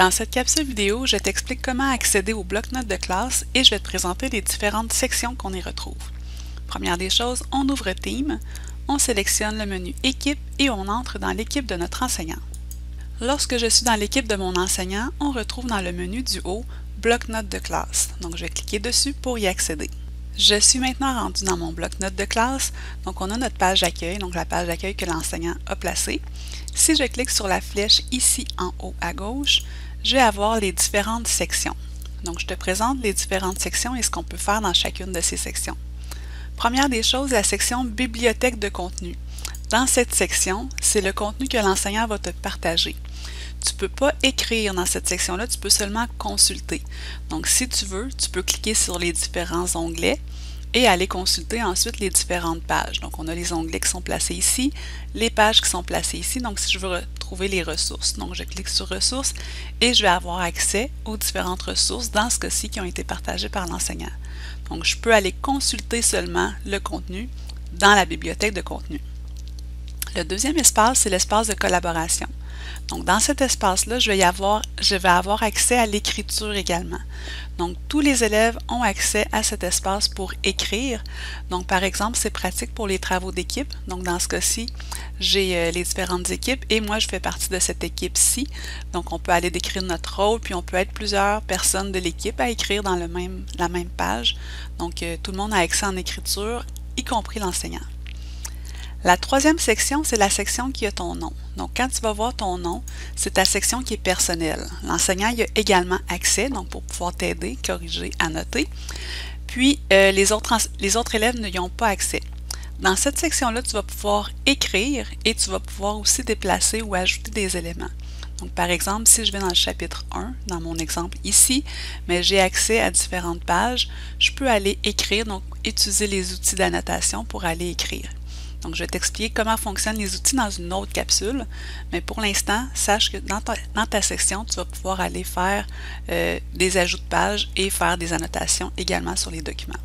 Dans cette capsule vidéo, je t'explique comment accéder au bloc-notes de classe et je vais te présenter les différentes sections qu'on y retrouve. Première des choses, on ouvre Team, on sélectionne le menu Équipe et on entre dans l'équipe de notre enseignant. Lorsque je suis dans l'équipe de mon enseignant, on retrouve dans le menu du haut Bloc-notes de classe. Donc je vais cliquer dessus pour y accéder. Je suis maintenant rendu dans mon bloc-notes de classe. Donc, on a notre page d'accueil, donc la page d'accueil que l'enseignant a placée. Si je clique sur la flèche ici en haut à gauche, je vais avoir les différentes sections. Donc, je te présente les différentes sections et ce qu'on peut faire dans chacune de ces sections. Première des choses, la section Bibliothèque de contenu. Dans cette section, c'est le contenu que l'enseignant va te partager. Tu ne peux pas écrire dans cette section-là, tu peux seulement consulter. Donc, si tu veux, tu peux cliquer sur les différents onglets et aller consulter ensuite les différentes pages. Donc, on a les onglets qui sont placés ici, les pages qui sont placées ici. Donc, si je veux retrouver les ressources, donc je clique sur ressources et je vais avoir accès aux différentes ressources dans ce cas-ci qui ont été partagées par l'enseignant. Donc, je peux aller consulter seulement le contenu dans la bibliothèque de contenu. Le deuxième espace, c'est l'espace de collaboration. Donc, dans cet espace-là, je, vais avoir, accès à l'écriture également. Donc, tous les élèves ont accès à cet espace pour écrire. Donc, par exemple, c'est pratique pour les travaux d'équipe. Donc, dans ce cas-ci, j'ai euh, les différentes équipes et moi, je fais partie de cette équipe-ci. Donc, on peut aller décrire notre rôle, puis on peut être plusieurs personnes de l'équipe à écrire dans la même page. Donc, euh, tout le monde a accès en écriture, y compris l'enseignant. La troisième section, c'est la section qui a ton nom. Donc, quand tu vas voir ton nom, c'est ta section qui est personnelle. L'enseignant y a également accès, donc pour pouvoir t'aider, corriger, annoter. Puis, euh, les, autres, les autres élèves n'y ont pas accès. Dans cette section-là, tu vas pouvoir écrire et tu vas pouvoir aussi déplacer ou ajouter des éléments. Donc, par exemple, si je vais dans le chapitre 1, dans mon exemple ici, mais j'ai accès à différentes pages, je peux aller écrire, donc utiliser les outils d'annotation pour aller écrire. Donc, je vais t'expliquer comment fonctionnent les outils dans une autre capsule, mais pour l'instant, sache que dans ta, section, tu vas pouvoir aller faire euh, des ajouts de pages et faire des annotations également sur les documents.